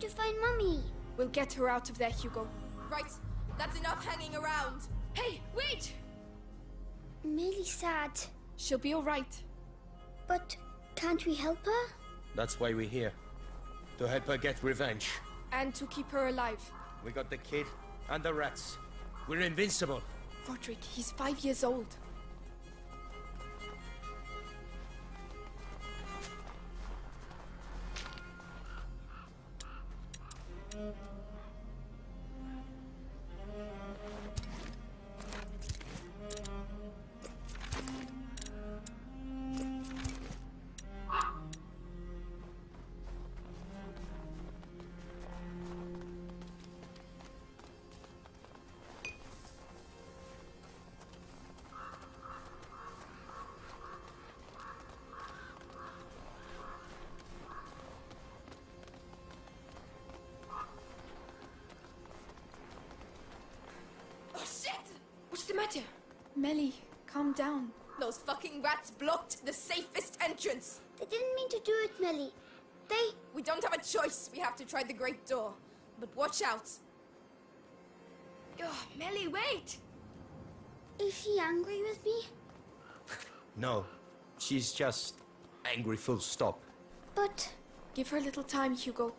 to find Mummy? We'll get her out of there, Hugo. Right, that's enough hanging around. Hey, wait! Millie's sad. She'll be alright. But can't we help her? That's why we're here. To help her get revenge. And to keep her alive. We got the kid and the rats. We're invincible. Roderick, he's five years old. Melly, calm down. Those fucking rats blocked the safest entrance. They didn't mean to do it, Millie. They. We don't have a choice. We have to try the great door. But watch out. Oh, Melly, wait! Is she angry with me? No, she's just angry full stop. But. Give her a little time, Hugo.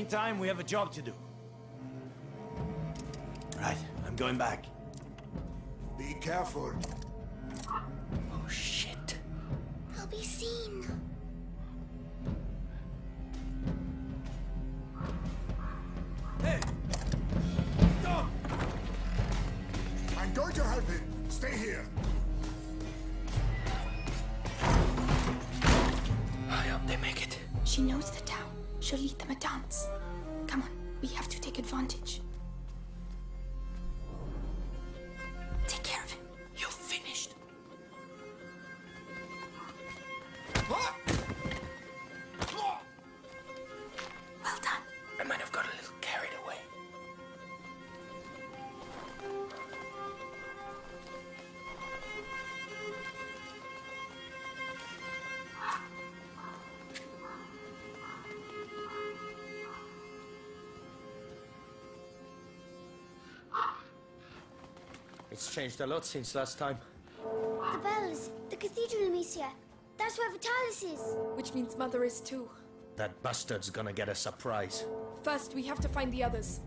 Meantime, we have a job to do. Right, I'm going back. Be careful. Oh shit. I'll be seen. Hey! Stop! I'm going to help him. Stay here. I hope they make it. She knows the town. She'll lead them a dance. Come on, we have to take advantage. Changed a lot since last time. The bells. The cathedral, Amicia. That's where Vitalis is. Which means Mother is too. That bastard's gonna get a surprise. First, we have to find the others.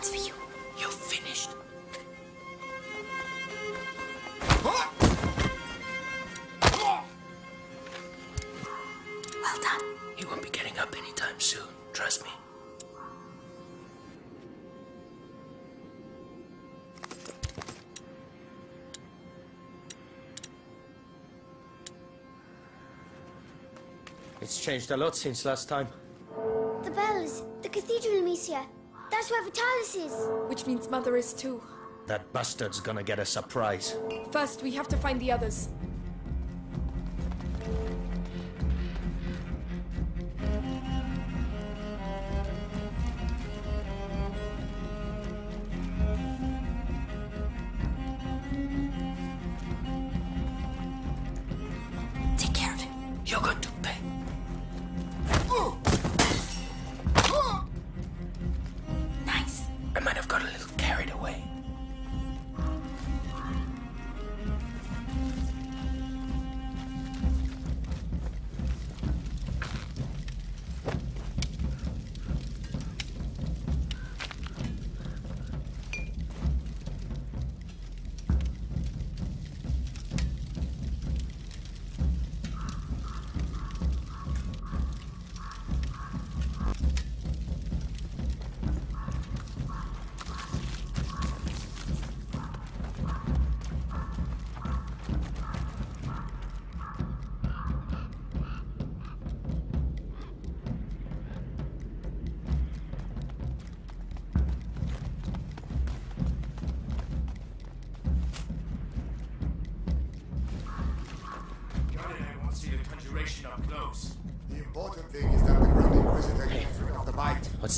That's for you. You're finished. Well done. He won't be getting up anytime soon, trust me. It's changed a lot since last time. Means Mother is too. That bastard's gonna get a surprise. First, we have to find the others.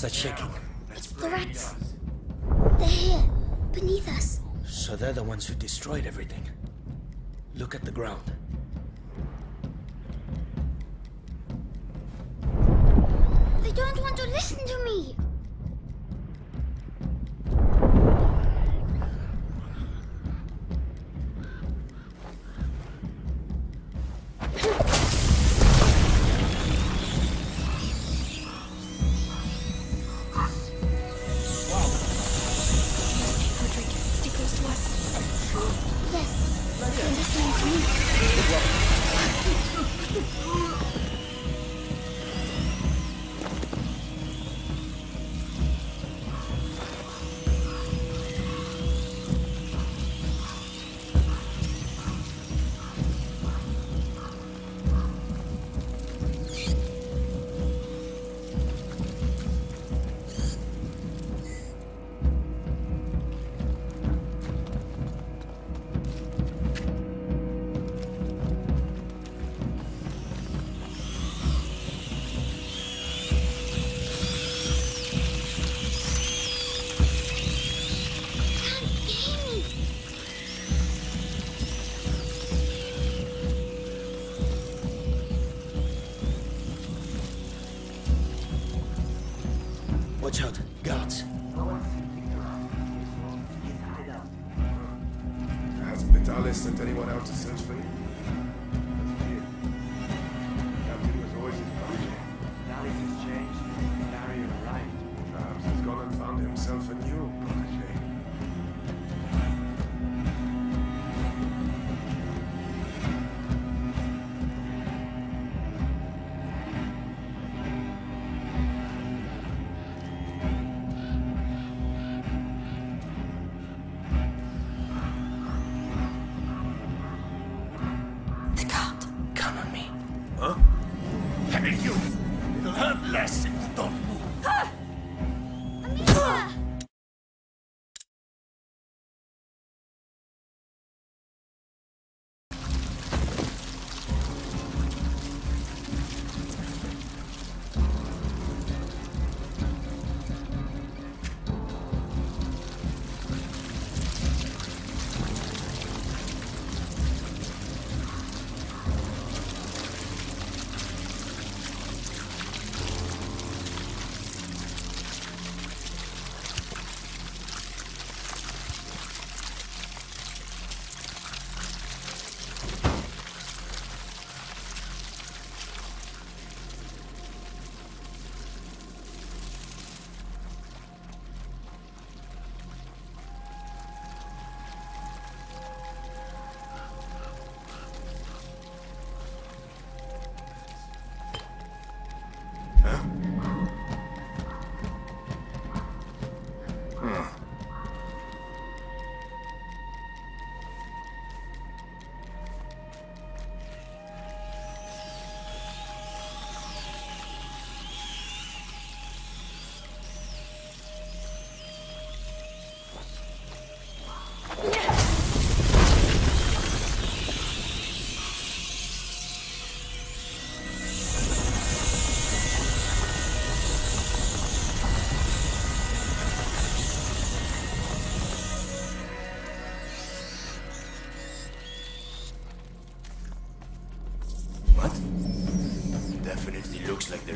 That shaking? It's the rats. They're here, beneath us. So they're the ones who destroyed everything. Look at the ground.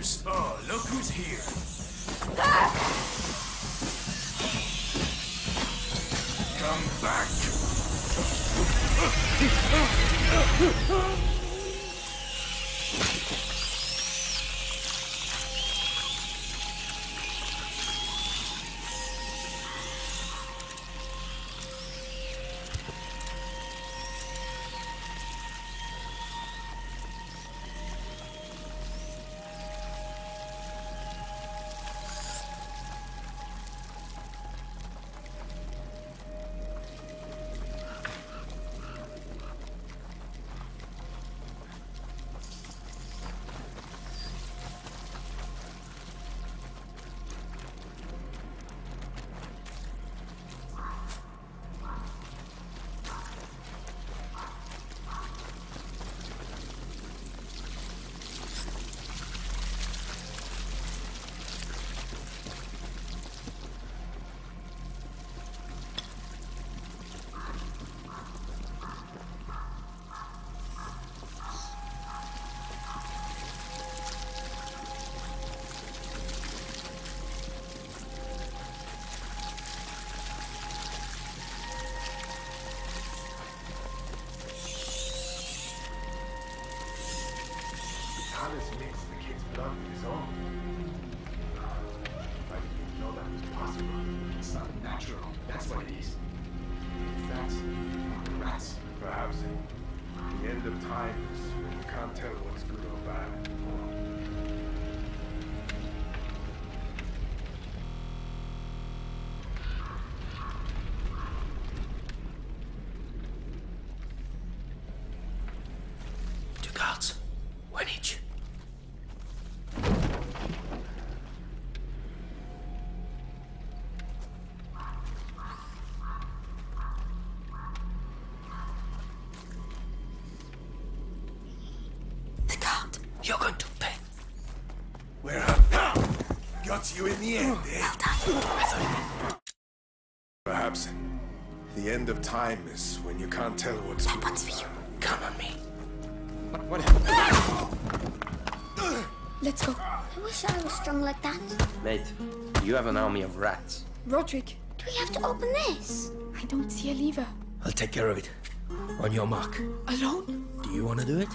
Oh, look who's here. Got you in the end, eh? Well done. Perhaps the end of time is when you can't tell what's That good. one's for you. Come on me. What, what happened? Let's go. I wish I was strong like that. Mate, you have an army of rats. Roderick, Do we have to open this? I don't see a lever. I'll take care of it. On your mark. Alone? Do you want to do it?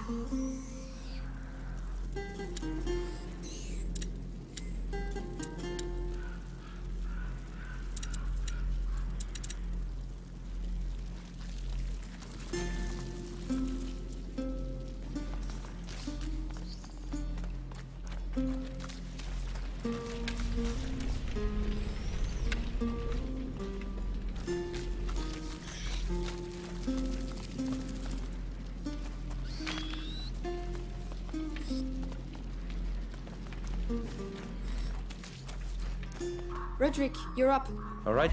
Roderick, you're up. All right?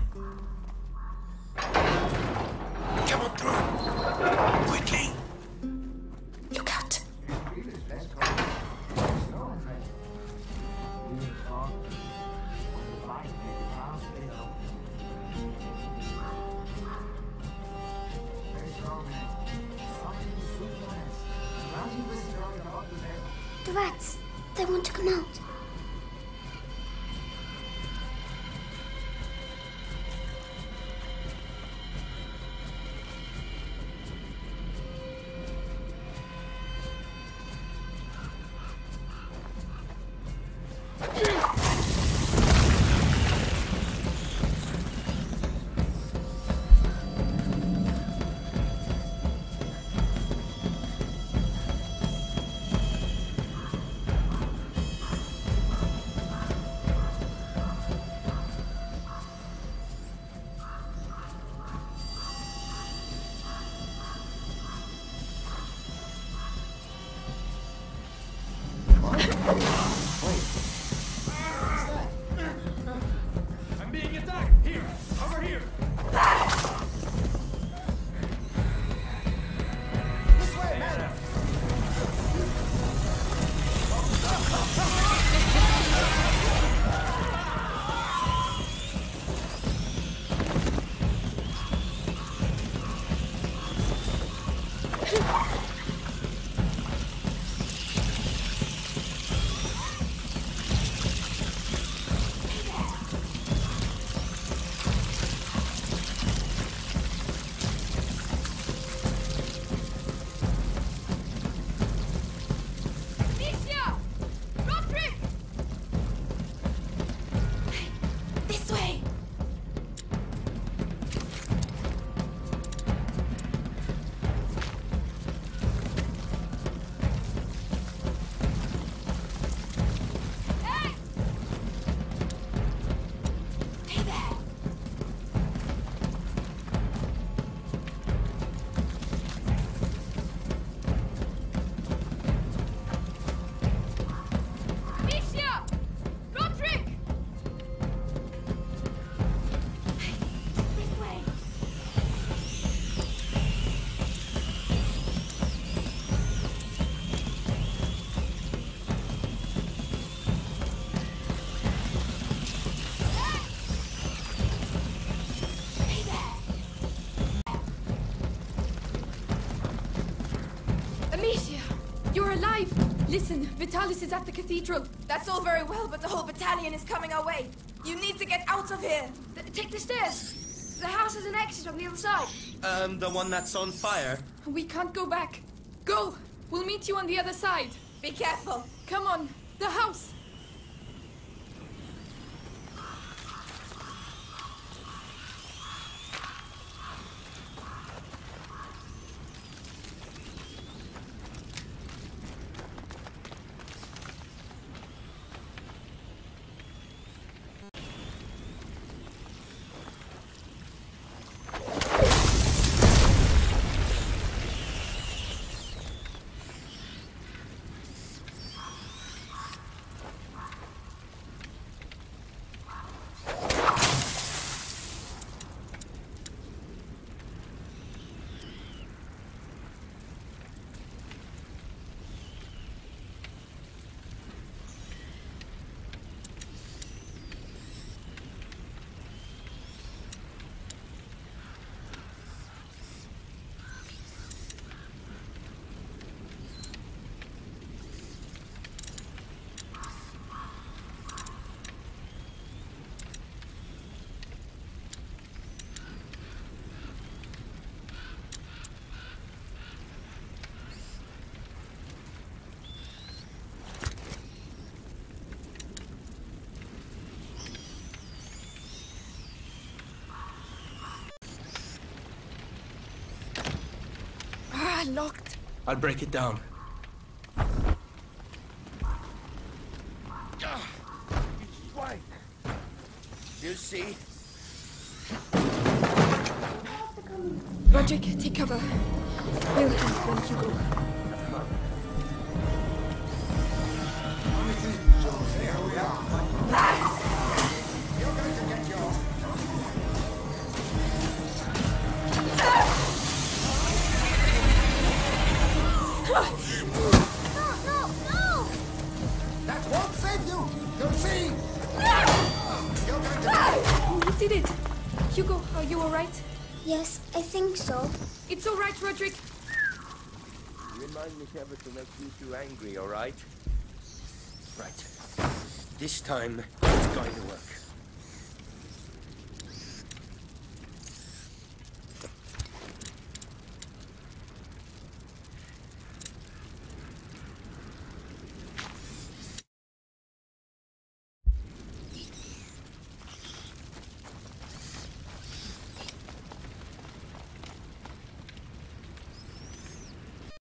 Vitalis is at the cathedral. That's all very well, but the whole battalion is coming our way. You need to get out of here. Th- take the stairs. The house has an exit on the other side. Um, the one that's on fire? We can't go back. Go. We'll meet you on the other side. Be careful. Come on, the house. Ah, locked. I'll break it down. Ah, Swine! You see? Roderick, take cover. We'll help when you go. Never make you too angry, alright? Right. This time, it's going to work.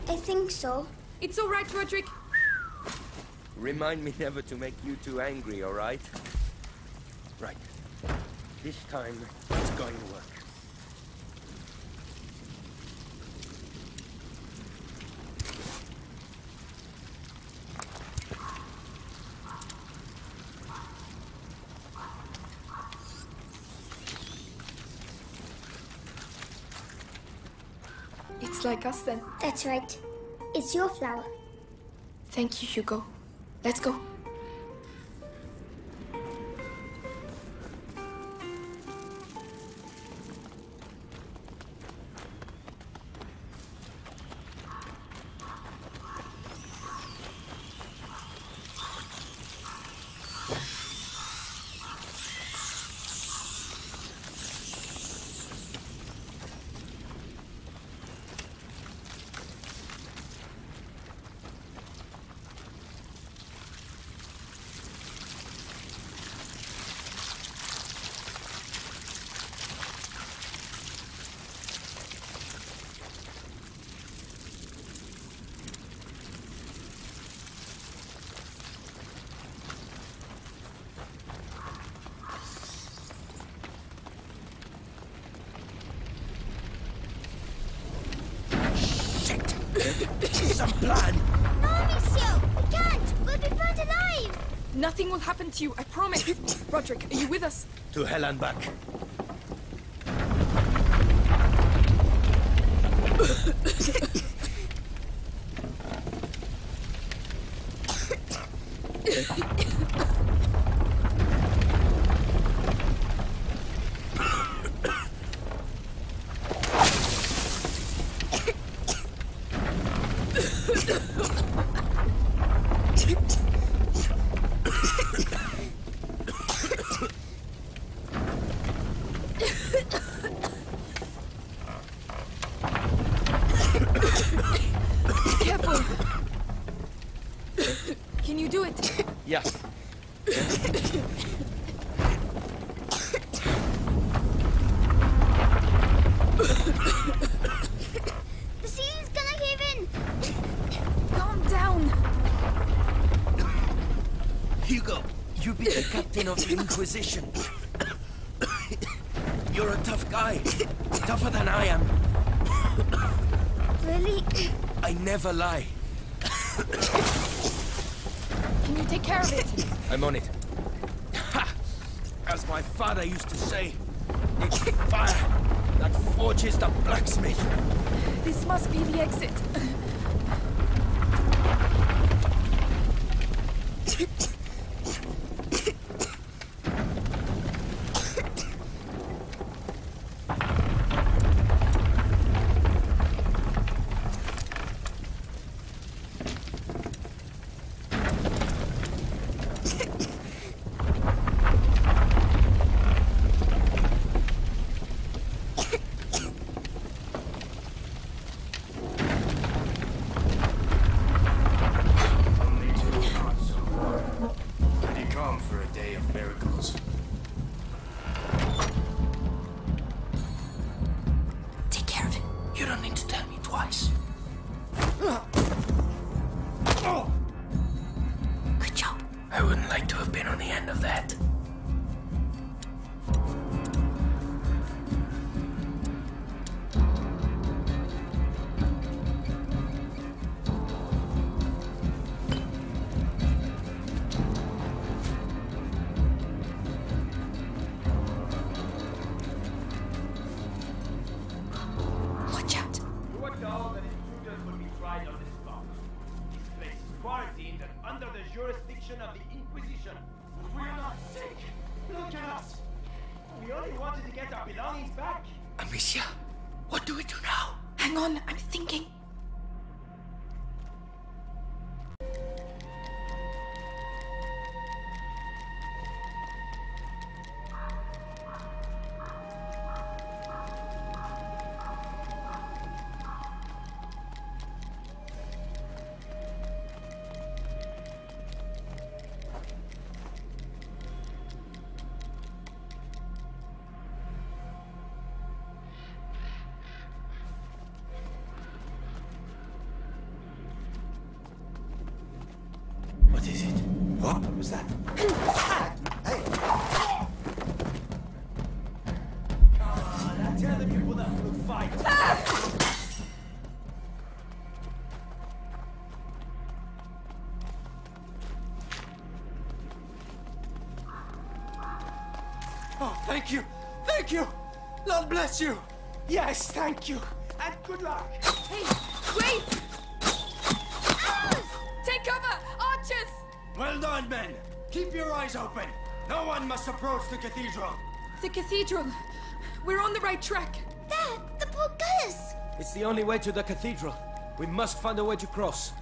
I think so. It's alright, Roderick. Remind me never to make you too angry, alright? Right. This time, it's going to work. It's like us then. That's right. It's your flower. Thank you, Hugo. Let's go. Patrick, are you with us? To hell and back. of Inquisition. You're a tough guy. Tougher than I am. Really? I never lie. Can you take care of it? I'm on it. Ha! As my father used to say, it's fire that forges the blacksmith. This must be the exit. You don't need to tell me twice. Was that? hey! Now tell the people that will fight. Oh, thank you! Thank you! Lord bless you! Yes, thank you! And good luck. Hey, Well done, men! Keep your eyes open! No one must approach the cathedral! The cathedral. We're on the right track. There! The portcullis! It's the only way to the cathedral. We must find a way to cross.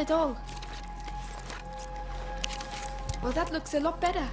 At all. Well, that looks a lot better.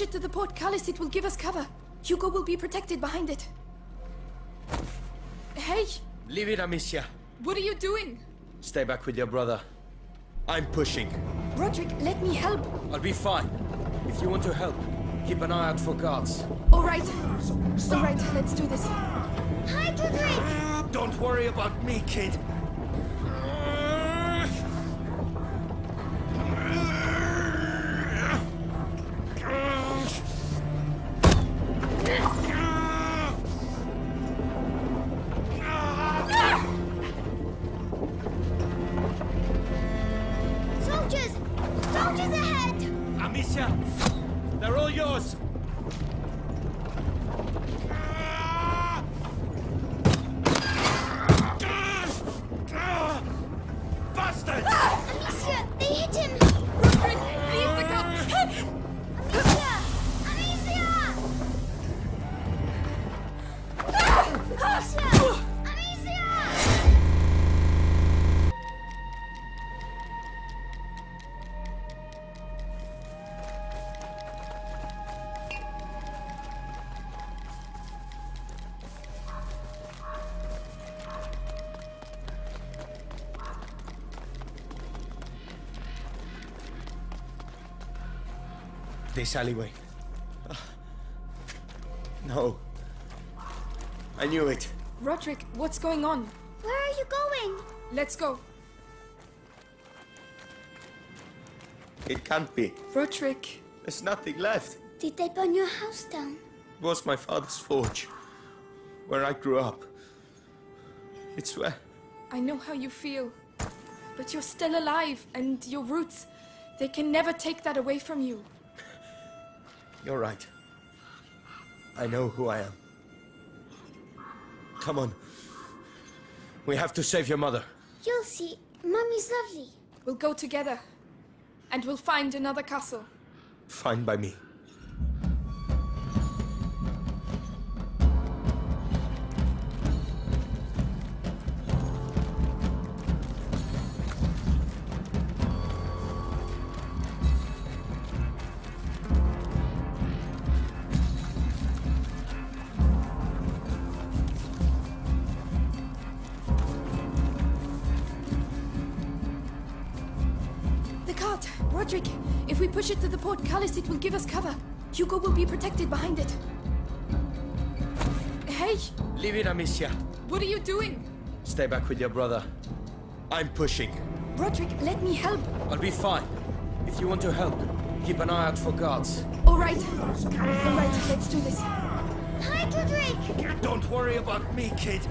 Push it to the portcullis, it will give us cover. Hugo will be protected behind it. Hey! Leave it, Amicia. What are you doing? Stay back with your brother. I'm pushing. Roderick, let me help. I'll be fine. If you want to help, Keep an eye out for guards. All right. All right, let's do this. Hide, Roderick! Don't worry about me, kid. They're all yours. This alleyway. No. I knew it. Roderick, what's going on? Where are you going? Let's go. It can't be. Roderick, There's nothing left. Did they burn your house down? It was my father's forge. Where I grew up. It's where. I know how you feel. But you're still alive, and your roots, they can never take that away from you. You're right. I know who I am. Come on. We have to save your mother. You'll see. Mummy's lovely. We'll go together, and we'll find another castle. Fine by me. Roderick! If we push it to the portcullis, it will give us cover. Hugo will be protected behind it. Hey! Leave it, Amicia. What are you doing? Stay back with your brother. I'm pushing. Roderick, let me help. I'll be fine. If you want to help, keep an eye out for guards. All right. All right, let's do this. Hide, Roderick! Don't worry about me, kid.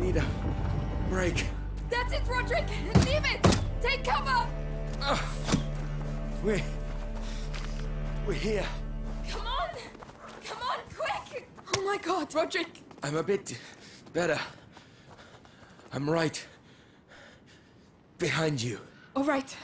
Need a break. That's it, Roderick! Leave it! Take cover! We we're here. Come on! Come on, quick! Oh my god, Roderick! I'm a bit better. I'm right behind you. All right.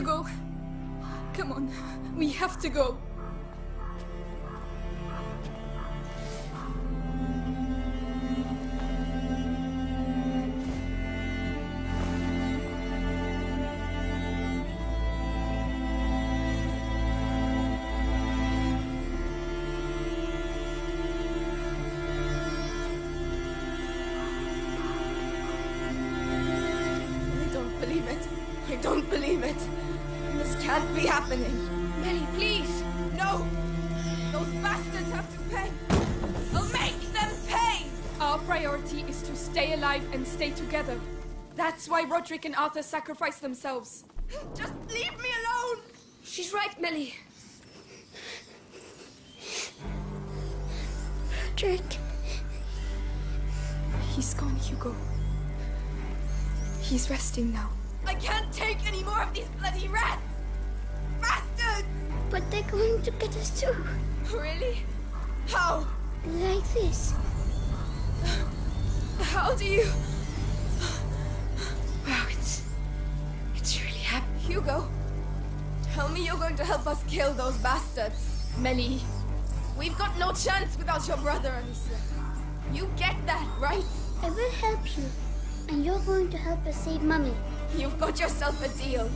Hugo, come on. We have to go. That's why Roderick and Arthur sacrificed themselves. Just leave me alone. She's right, Mélie. Roderick. He's gone, Hugo. He's resting now. I can't take any more of these bloody rats. Bastards. But they're going to get us too. Really? How? Like this. How do you? Hugo, tell me you're going to help us kill those bastards. Mélie, We've got no chance without your brother, Amicia. You get that, right? I will help you. And you're going to help us save Mummy. You've got yourself a deal.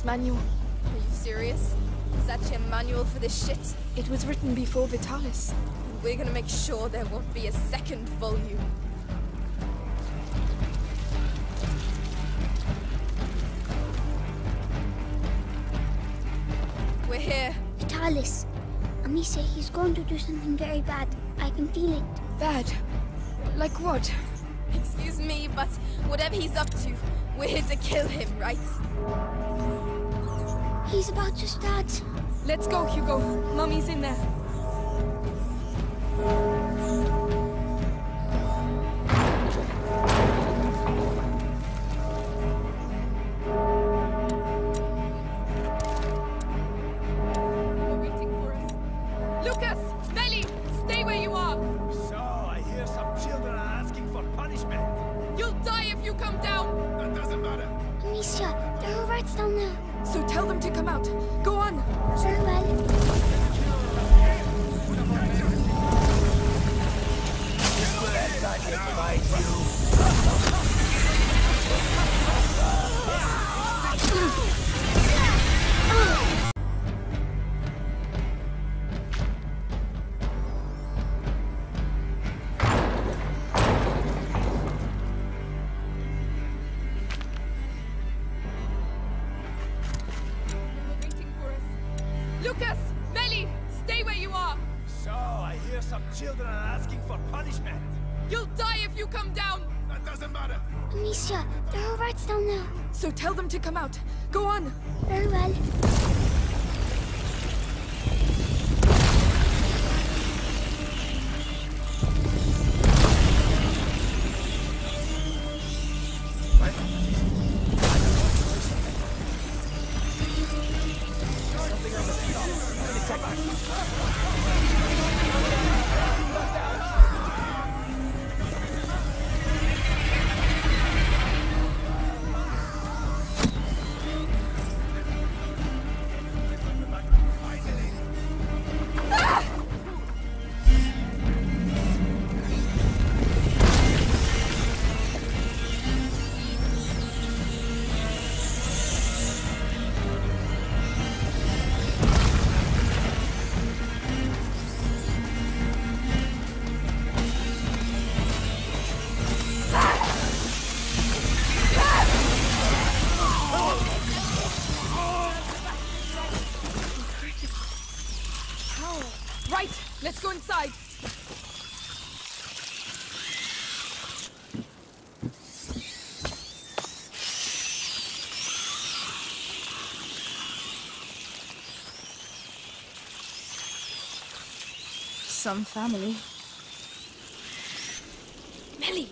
Inquisitor's manual. Are you serious? Is that your manual for this shit? It was written before Vitalis. And We're gonna make sure there won't be a second volume. We're here. Vitalis. Amicia, he's going to do something very bad. I can feel it. Bad? Like what? Excuse me, but whatever he's up to, we're here to kill him, right? He's about to start. Let's go, Hugo. Mummy's in there. Some family. Mélie!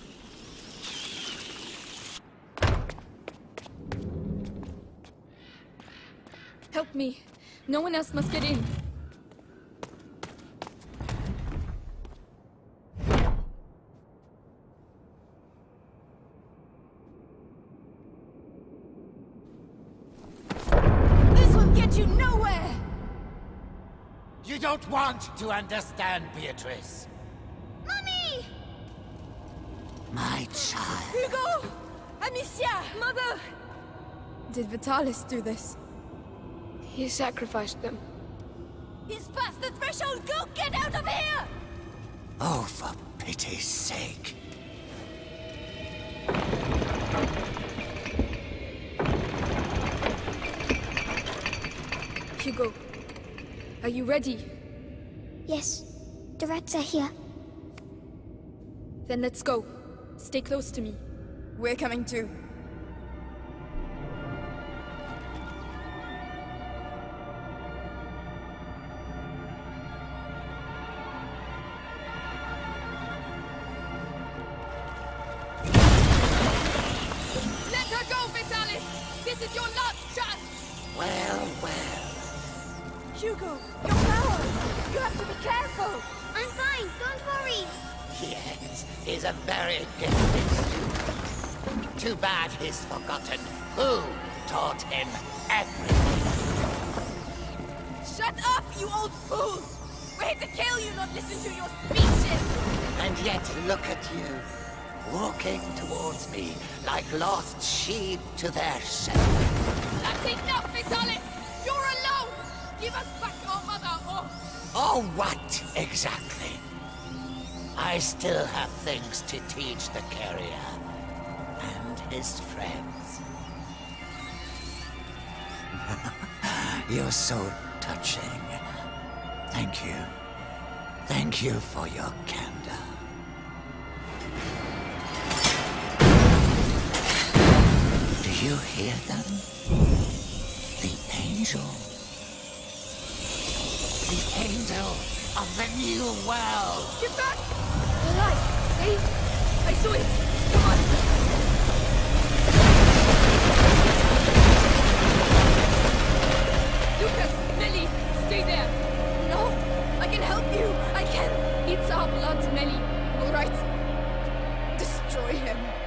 Help me. No one else must get in. You don't want to understand, Beatrice. Mommy! My child. Hugo! Amicia! Mother! Did Vitalis do this? He sacrificed them. He's past the threshold! Go get out of here! Oh, for pity's sake. Hugo, are you ready? Yes, the rats are here. Then let's go. Stay close to me. We're coming too. Careful! I'm fine, don't worry. Yes, he's a very gifted student. Too bad he's forgotten who taught him everything. Shut up, you old fool! We're here to kill you, not listen to your speeches! And yet look at you, walking towards me like lost sheep to their shepherd. That's enough, Vitalis! Oh, what exactly? I still have things to teach the carrier and his friends. You're so touching. Thank you. Thank you for your candor. Do you hear them? The angel. The angel of the new world. Get back! Alive! Hey! I saw it! Come on! Lucas! Mélie! Stay there! No! I can help you! I can! It's our blood, Mélie! Alright! Destroy him!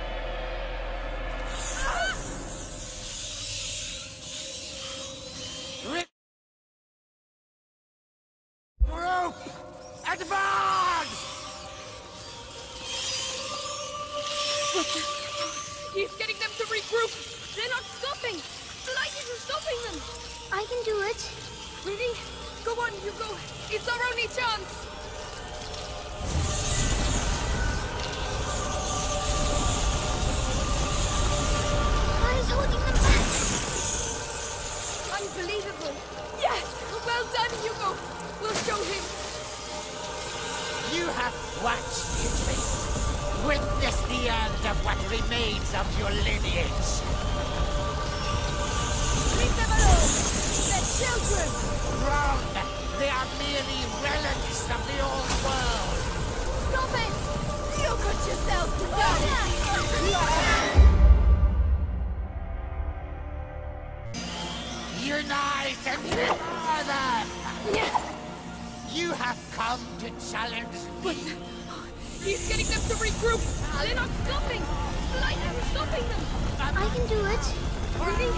Watched Beatrice. Witness the end of what remains of your lineage. Leave them alone! They're children! Wrong! They are merely relics of the old world. Stop it! You got yourself to die! Unite and devour them! You have come to challenge But he's getting them to regroup! They're not stopping! Light isn't stopping them! I can do it. Really?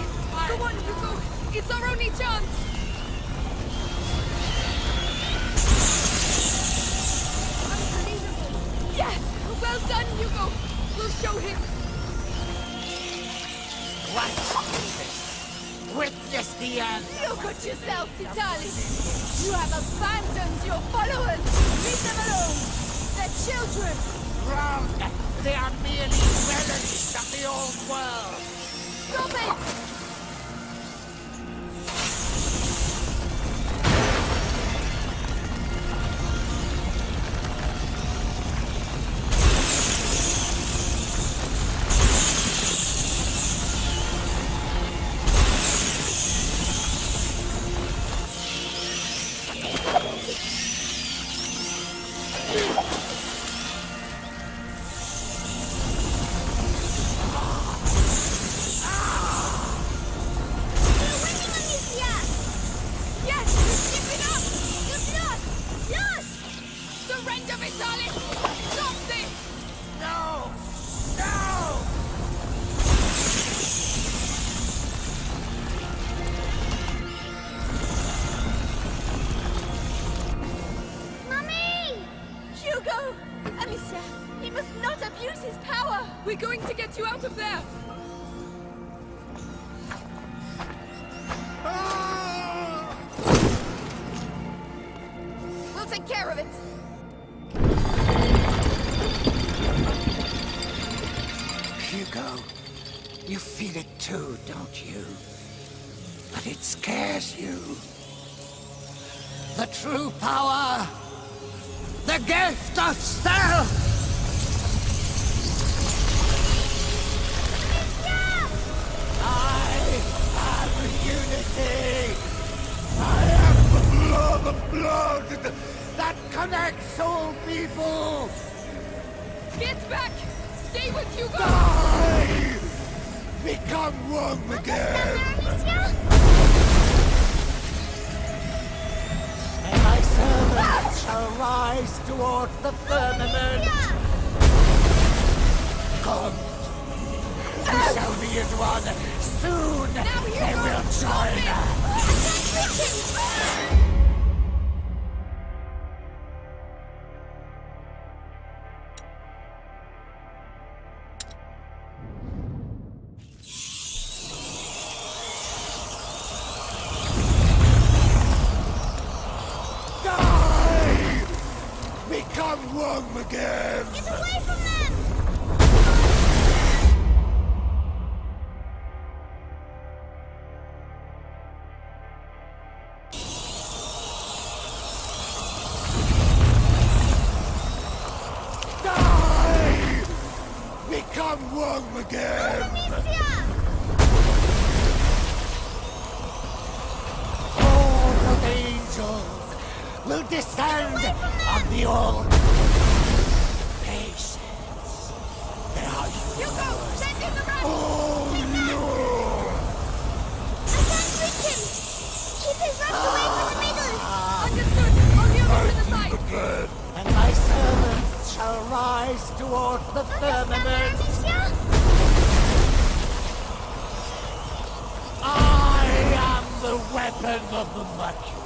Go on, Hugo! It's our only chance! Unbelievable! Yes! Well done, Hugo! We'll show him! Watch this. Witness the end. You got yourself, Vitalis! You have abandoned your followers! Leave them alone! They're children! Wrong! They are merely relics of the old world. Stop it! Get you out of there! Ah! We'll take care of it! Hugo, you feel it too, don't you? But it scares you. the true power, the gift of self. Unity. I am the blood, the blood that connects all people. Get back! Stay with Hugo! Die! Become one again. And my servants ah! shall rise toward the firmament. Come. We shall be as one. Soon they will join us. Descend on the old. Patience. There are Hugo! Send in the rest! Oh, no! Keep his rocks away from the middle! Understood! I'll heal him to the side! And my servants shall rise toward the firmament. I am the weapon of the Mercury.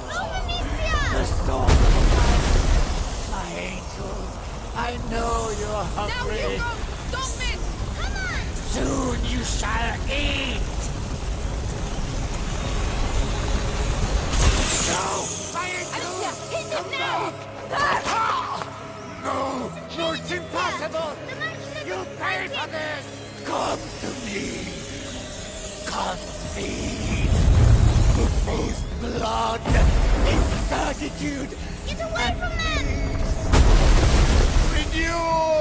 Incertitude, Get away from them! renewal!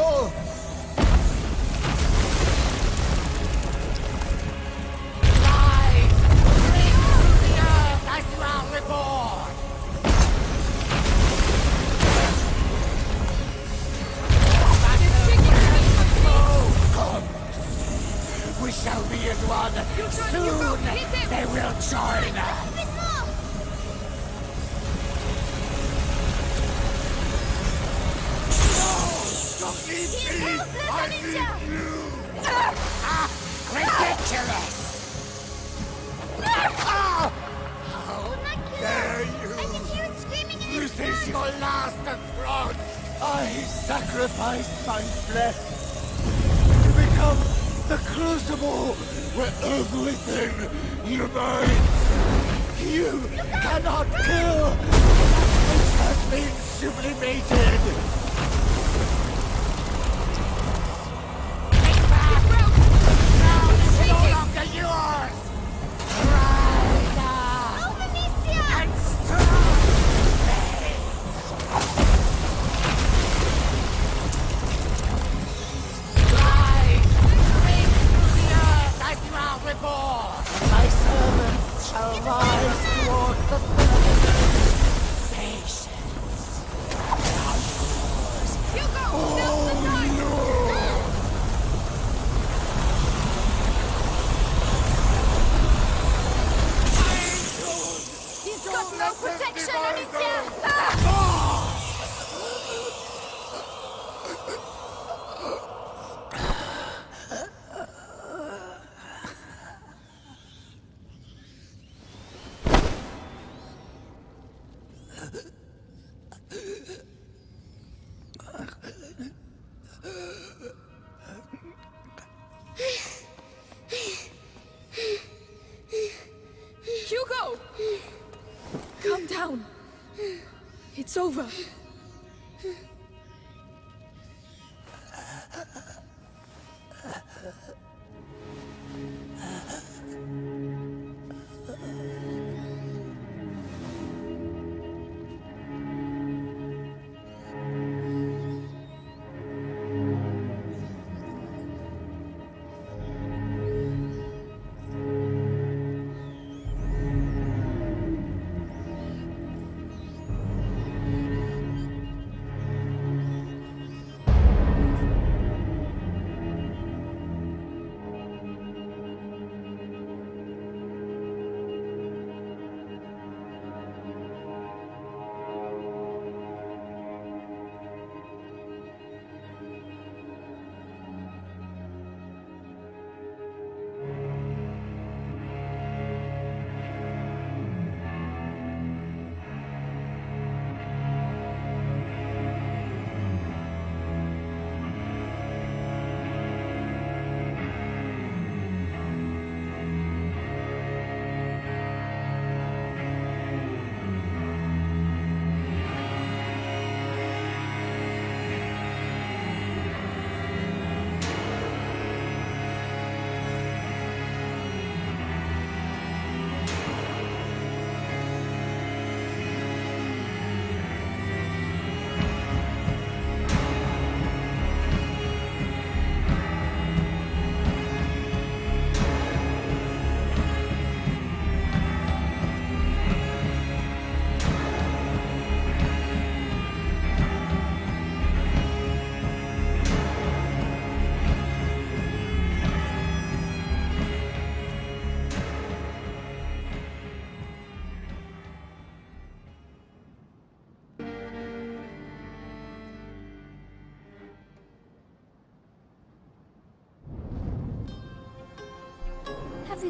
Crucible where everything unites! You cannot kill which has been sublimated!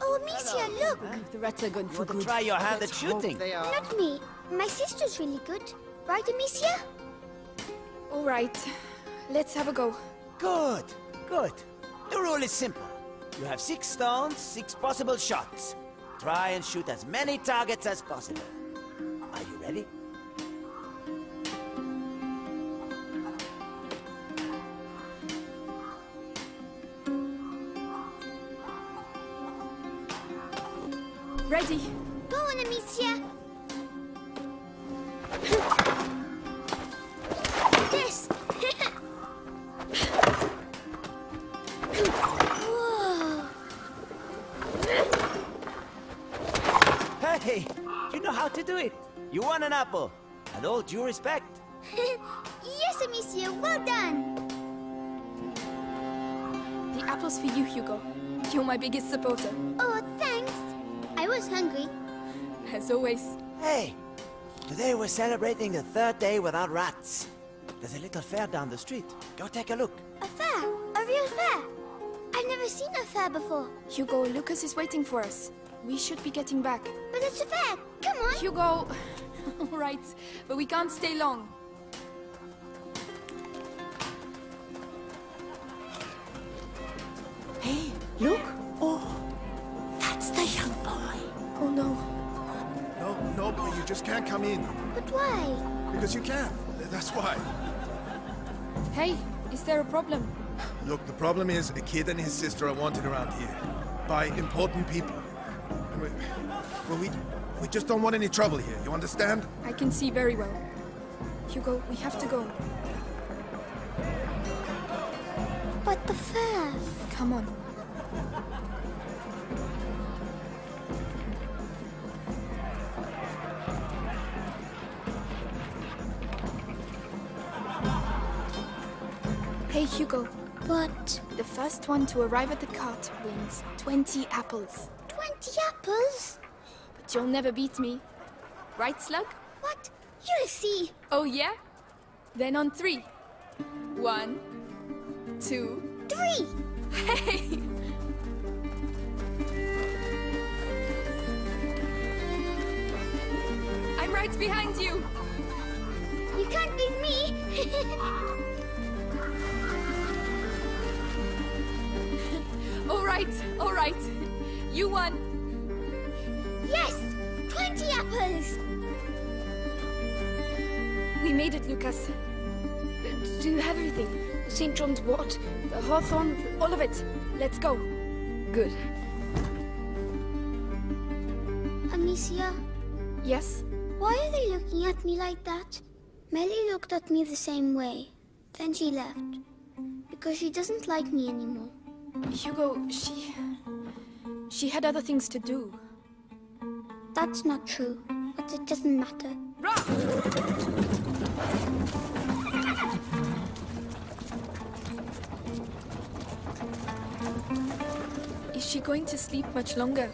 Oh, Amicia, look! The rats are gone for good. Try your hand at shooting. Not me. My sister's really good. Right, Amicia? Alright, let's have a go. Good, good. The rule is simple. You have six stones, six possible shots. Try and shoot as many targets as possible. Are you ready? Ready. Biggest supporter. Oh, thanks. I was hungry. As always. Hey, today we're celebrating the third day without rats. There's a little fair down the street. Go take a look. A fair? A real fair? I've never seen a fair before. Hugo, Lucas is waiting for us. We should be getting back. But it's a fair. Come on. Hugo. right, but we can't stay long. Hey, look! Oh, that's the young boy. Oh no. No, no, but you just can't come in. But why? Because you can't. That's why. Hey, is there a problem? Look, the problem is a kid and his sister are wanted around here. By important people. And we, well, we, we just don't want any trouble here, you understand? I can see very well. Hugo, we have to go. But the fair. Come on. Hugo. What? The first one to arrive at the cart wins 20 apples. 20 apples? But you'll never beat me. Right, Slug? What? You'll see. Oh, yeah? Then on three. One, two, Three. Hey! I'm right behind you! You can't beat me. all right, all right. You won. yes! 20 apples. We made it, Lucas. Do you have everything? St. John's wort, the hawthorn, all of it. Let's go. Good. Amicia, Yes? why are they looking at me like that? Mélie looked at me the same way. Then she left. Because she doesn't like me anymore. Hugo, she... She had other things to do. That's not true. But it doesn't matter. Is she going to sleep much longer?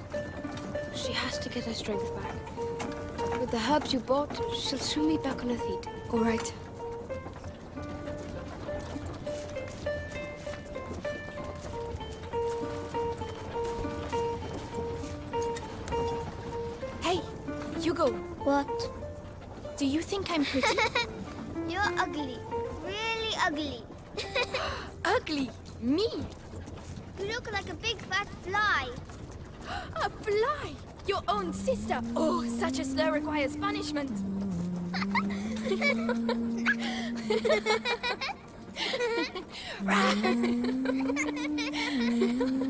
She has to get her strength back. With the herbs you bought, she'll soon be back on her feet. All right. Hugo. What? Do you think I'm pretty? You're ugly. Really ugly. Ugly? Me? You look like a big fat fly. A fly? Your own sister? Oh, such a slur requires punishment.